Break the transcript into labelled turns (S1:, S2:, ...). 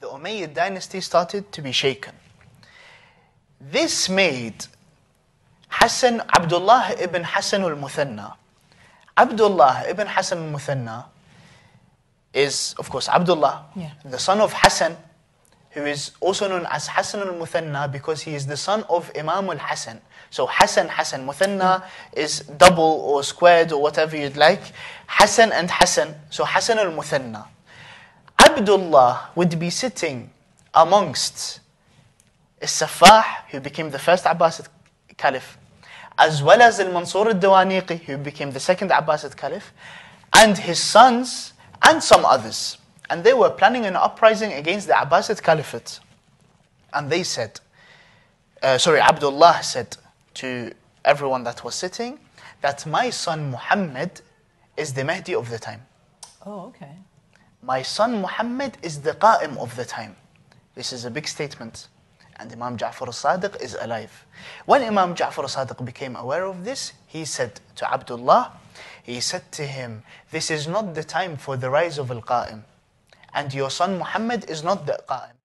S1: the Umayyad dynasty started to be shaken. This made Hassan Abdullah ibn Hassan al-Muthanna. Abdullah ibn Hassan al-Muthanna is, of course, Abdullah,
S2: Yeah.
S1: the son of Hassan, who is also known as Hassan al-Muthanna because he is the son of Imam al-Hassan. So Hassan, Hassan, Muthanna mm. is double or squared or whatever you'd like. Hassan and Hassan, so Hassan al-Muthanna. Abdullah would be sitting amongst As-Safah, who became the first Abbasid Caliph, as well as Al-Mansur al-Dawaniqi, who became the second Abbasid Caliph, and his sons, and some others. And they were planning an uprising against the Abbasid Caliphate. And they said, uh, sorry, Abdullah said to everyone that was sitting, that my son Muhammad is the Mahdi of the time.
S2: Oh, okay.
S1: My son Muhammad is the Qa'im of the time. This is a big statement. And Imam Ja'far al-Sadiq is alive. When Imam Ja'far al-Sadiq became aware of this, he said to Abdullah, he said to him, this is not the time for the rise of al-Qa'im. And your son Muhammad is not the Qa'im.